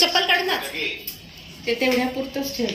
चप्पल काढ ते तेवढ्या पुरतच ठेवलं.